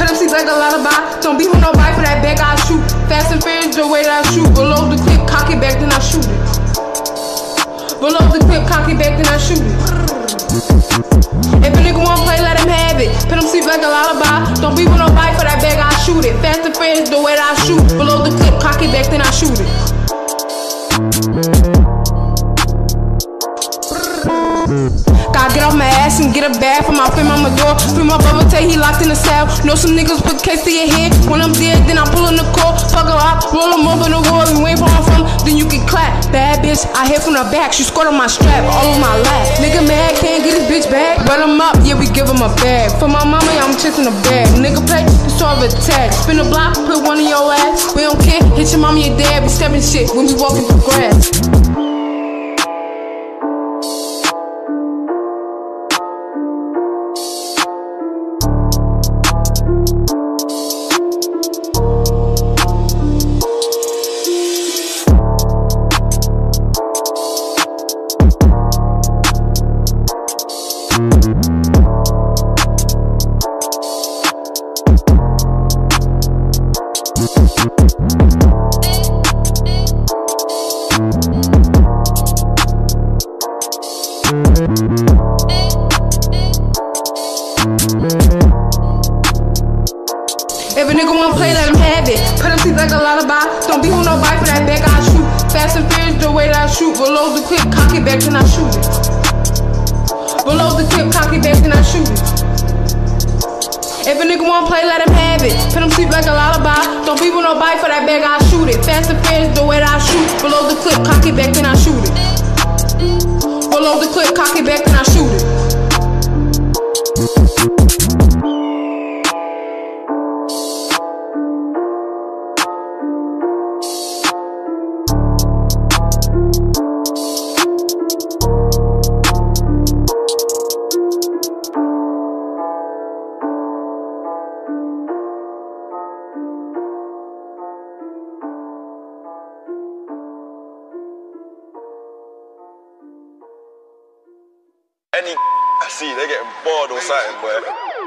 Put them seats like a lullaby. Don't be with nobody for that bag I shoot. Fast and furious, the way that I shoot. Below the clip, cock it back, then I shoot it. Below the clip, cock it back, then I shoot it. If a nigga wanna play, let him have it. Put him sleep like a lullaby. Don't be with nobody for that bag, I shoot it. Fast and furious, the way that I shoot. Below the clip, cock it back, then I shoot it. Gotta get off my ass and get a bag for my friend on my door. Free my brother tell he locked in the cell. Know some niggas put case to your head. When I'm dead, then I pull in the core. Fuck a lot, roll them up in the wall. You ain't I'm from, then you can clap. Bad bitch, I hit from the back. She scored on my strap, all on my lap. Nigga mad, can't get his bitch back. Run him up, yeah, we give him a bag. For my mama, I'm chasing a bag. Nigga play, the sort of attack. Spin the block, put one in your ass. We don't care, hit your mama, your dad. We stepping shit when we walking through grass. If a nigga wanna play, let him have it. Put him sleep like a lullaby. Don't be with nobody for that back, I shoot. Fast and furious, the way that I shoot. Below the clip, cock it back, then I shoot it. Below I. If a nigga wanna play, let him have it. Put him sleep like a lullaby. Don't be with nobody for that bag, I'll shoot it. Fast and the way that I shoot. Below the clip, cock it back, then I shoot it. Below the clip, cock it back, see they're getting bored or something, boy.